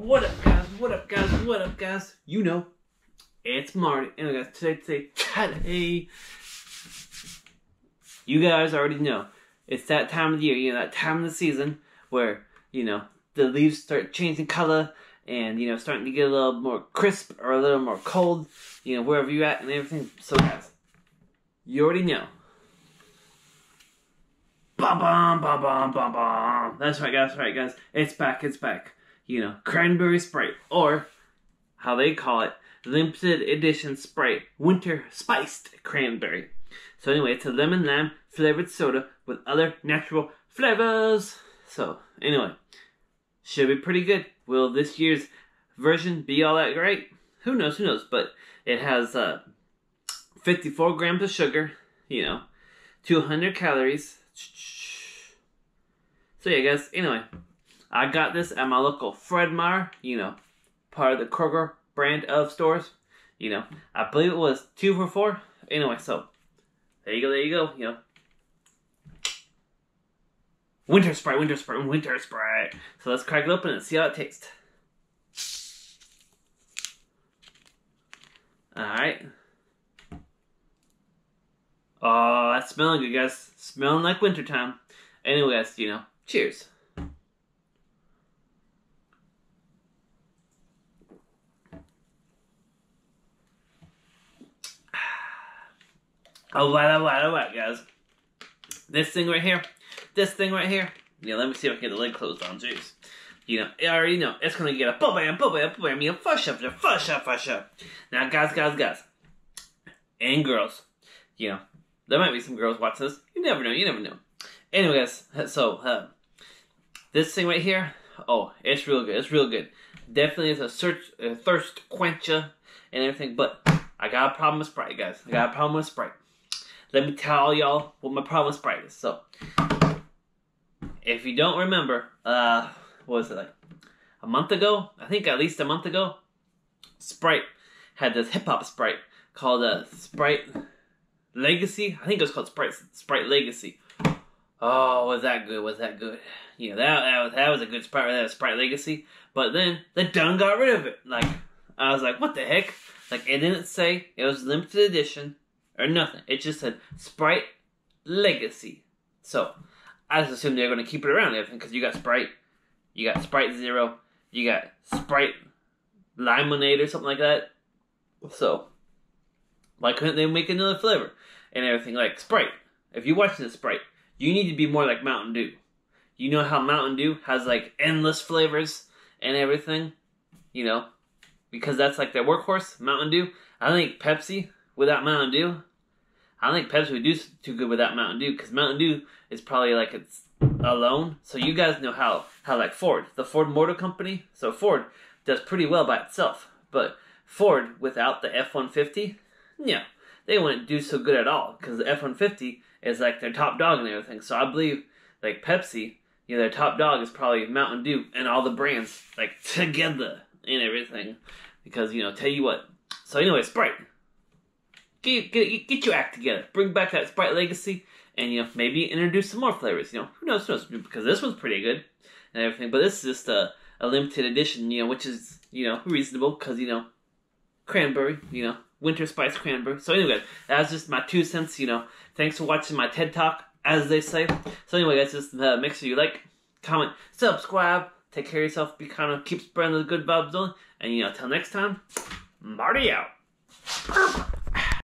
What up, guys? What up, guys? What up, guys? You know, it's Marty. And guys, today, today, today, you guys already know it's that time of the year, you know, that time of the season where, you know, the leaves start changing color and, you know, starting to get a little more crisp or a little more cold, you know, wherever you're at and everything. So, guys, you already know. Bum bum bum bum bum bum. That's right, guys. That's right, guys. It's back. It's back. You know, cranberry sprite, or how they call it, limited edition sprite, winter spiced cranberry. So anyway, it's a lemon lime flavored soda with other natural flavors. So anyway, should be pretty good. Will this year's version be all that great? Who knows? Who knows? But it has uh, 54 grams of sugar. You know, 200 calories. So yeah, guys. Anyway, I got this at my local Fred Meyer. You know, part of the Kroger brand of stores. You know, I believe it was two for four. Anyway, so there you go. There you go. You know, winter spray, winter spray, winter spray. So let's crack it open and see how it tastes. All right. Oh, that's smelling good, guys. Smelling like wintertime. Anyway, guys, you know, cheers. Alright, alright, alright, guys. This thing right here, this thing right here. Yeah, let me see if I can get the lid closed on, jeez. You know, I already know it's gonna get a bubble bam, bubble bam, bubble bam, you know, fush up, fush up, fush up. Now, guys, guys, guys, and girls, you know, there might be some girls watching this. You never know, you never know. Anyway, guys, so, uh, this thing right here, oh, it's real good, it's real good. Definitely is a search, a thirst quencher and everything, but I got a problem with Sprite, guys. I got a problem with Sprite let me tell y'all what my problem with Sprite is. So, if you don't remember, uh, what was it like? A month ago? I think at least a month ago, Sprite had this hip hop Sprite called uh, Sprite Legacy. I think it was called Sprite Sprite Legacy. Oh, was that good? Was that good? You know, that, that, was, that was a good Sprite, that was Sprite Legacy. But then, the done got rid of it. Like, I was like, what the heck? Like, it didn't say it was limited edition or nothing. It just said Sprite Legacy. So I just assume they're going to keep it around everything because you got Sprite, you got Sprite Zero, you got Sprite Lemonade or something like that. So why couldn't they make another flavor and everything like Sprite? If you watch the Sprite, you need to be more like Mountain Dew. You know how Mountain Dew has like endless flavors and everything, you know, because that's like their workhorse. Mountain Dew. I think Pepsi without Mountain Dew I don't think Pepsi would do too good without Mountain Dew because Mountain Dew is probably like it's alone. So you guys know how how like Ford, the Ford Motor Company. So Ford does pretty well by itself, but Ford without the F one fifty, yeah, they wouldn't do so good at all because the F one fifty is like their top dog and everything. So I believe like Pepsi, you know, their top dog is probably Mountain Dew and all the brands like together and everything. Because you know, tell you what. So anyway, Sprite get, get, get your act together. Bring back that Sprite Legacy, and you know maybe introduce some more flavors. You know who knows? Who knows? Because this one's pretty good and everything. But this is just a, a limited edition. You know, which is you know reasonable because you know cranberry. You know winter spice cranberry. So anyway, that's just my two cents. You know, thanks for watching my TED talk, as they say. So anyway, guys, just uh, make sure you like, comment, subscribe. Take care of yourself. Be kind of keep spreading the good vibes on. And you know, till next time, Marty out.